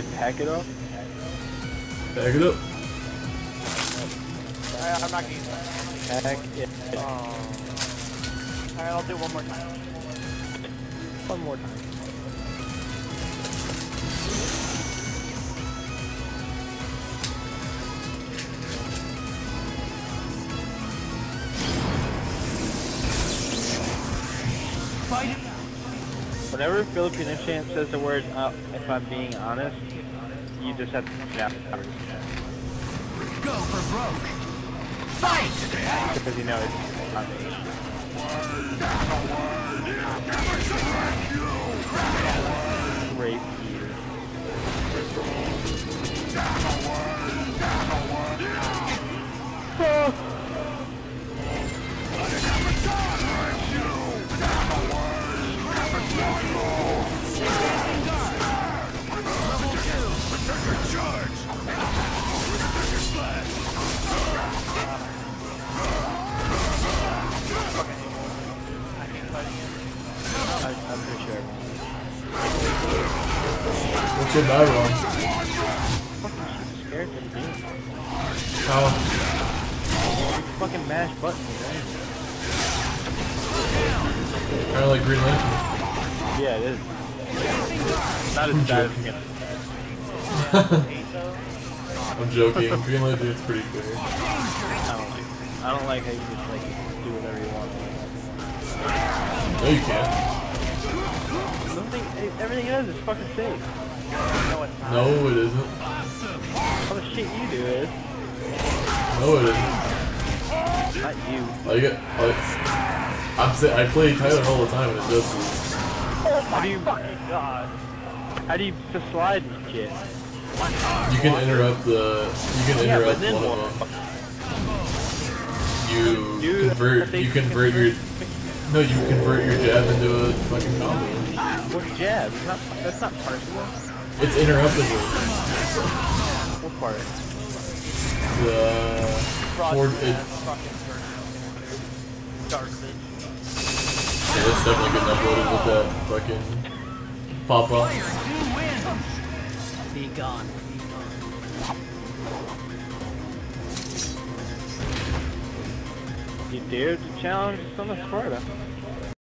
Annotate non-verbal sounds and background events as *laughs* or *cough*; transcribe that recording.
say pack it up? Pack it up. Alright, I'm not gonna use that. Pack it. Um, alright, I'll do it one more time. One more time. Whenever Filipino champ says the word uh, if I'm being honest, you just have to snap Go for broke. Fight! because you know it's not me. What's your wrong? Scared to. How? You fucking mash buttons, right? Kind of like Green Lantern. Yeah, it is. Not as I'm bad as joking. against *laughs* I'm joking. Green Lantern's pretty fair. I don't like. I don't like how you just like do whatever you want. No, you can't. Something, everything he does is fucking safe. No, it's not. No, it isn't. All the shit you do is No, it isn't. not you. Like, like I'm say I play Tyler all the time and it does this. How do you? God. How do you just slide and shit? You can interrupt the. You can interrupt then one of them. You Dude, convert. You can convert your. No, you convert your jab into a fucking combo. What jab? Not, that's not partial. It's interruptible. What part? The forward. It, Fucking garbage. yeah, it's definitely getting uploaded with that fucking pop up. Be gone. You dared to challenge Son of Sparta.